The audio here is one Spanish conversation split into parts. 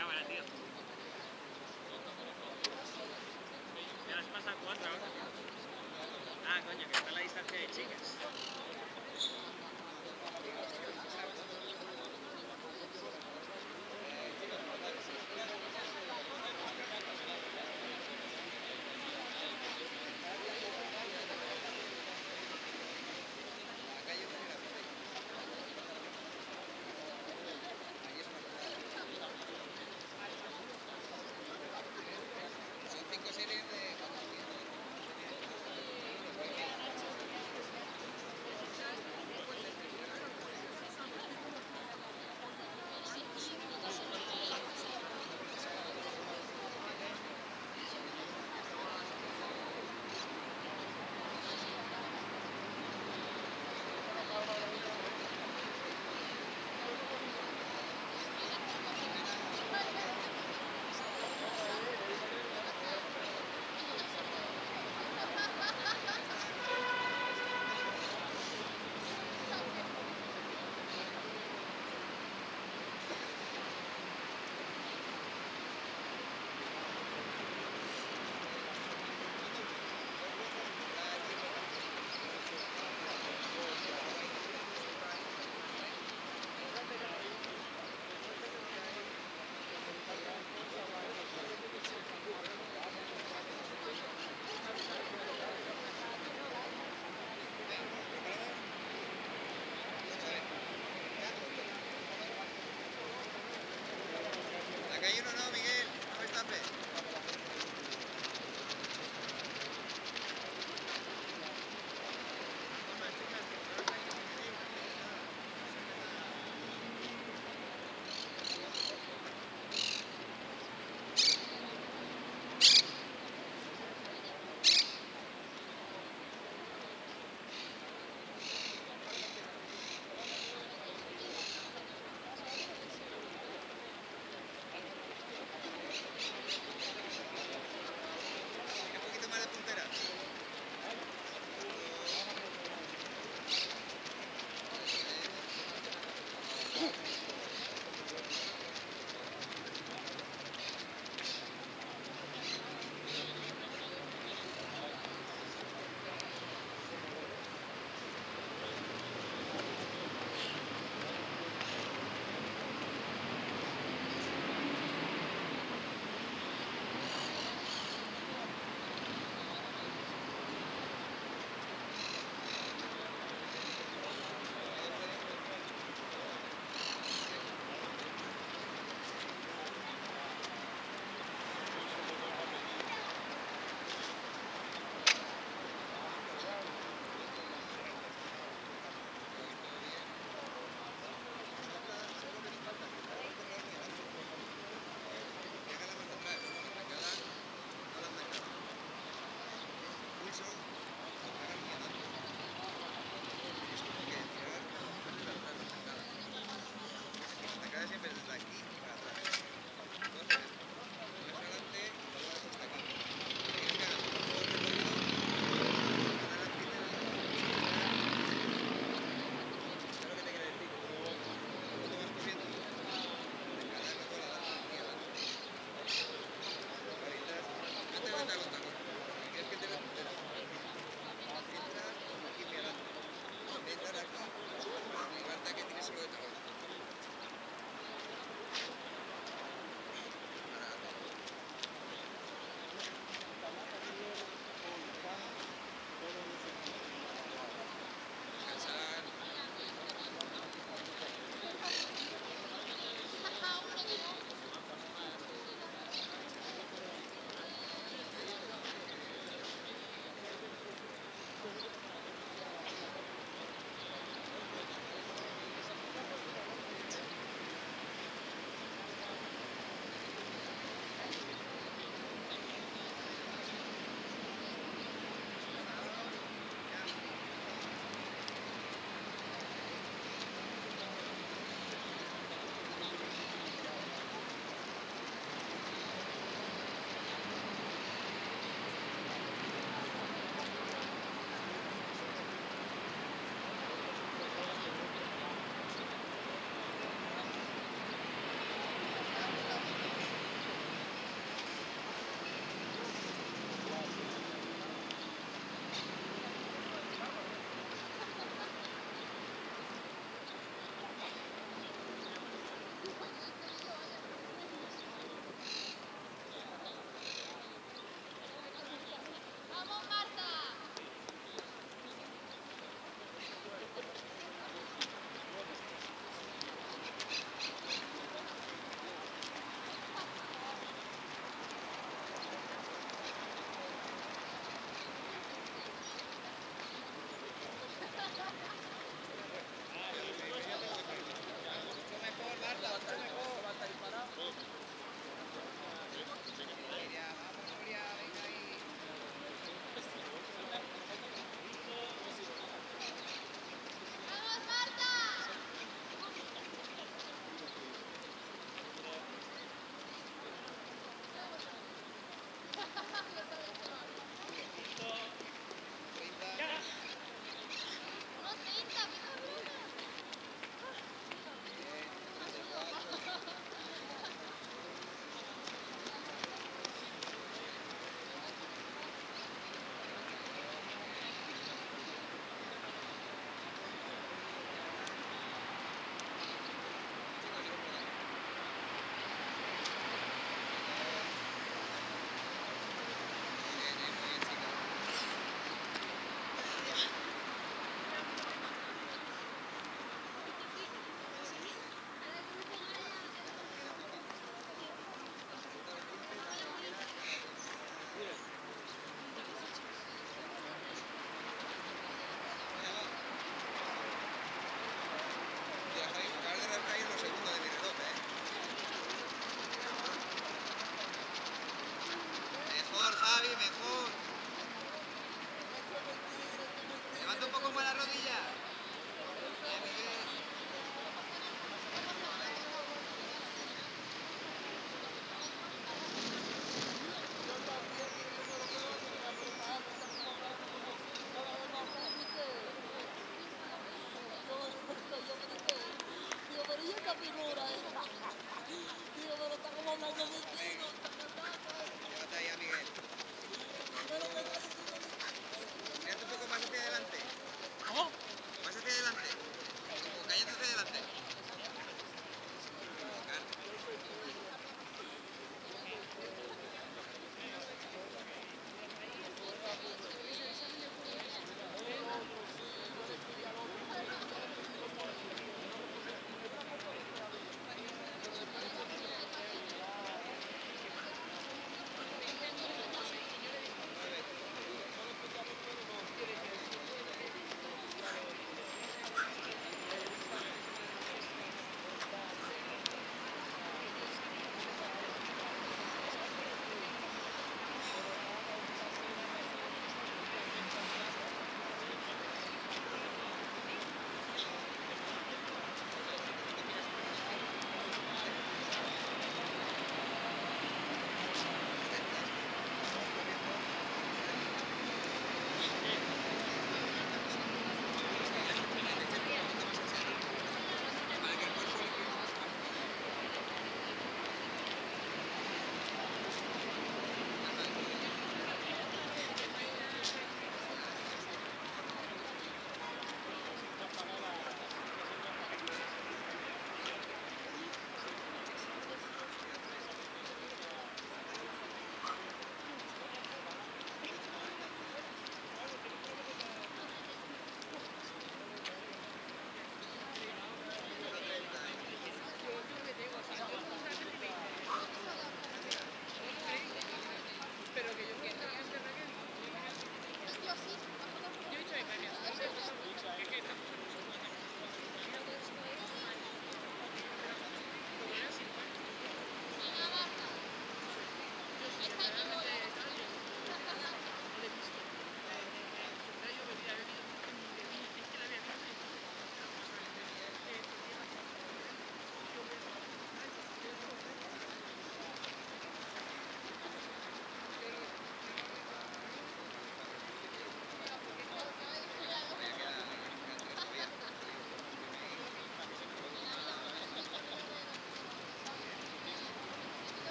cámara, tío.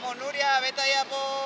Vamos, Nuria, vete ahí a por...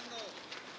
Fernando.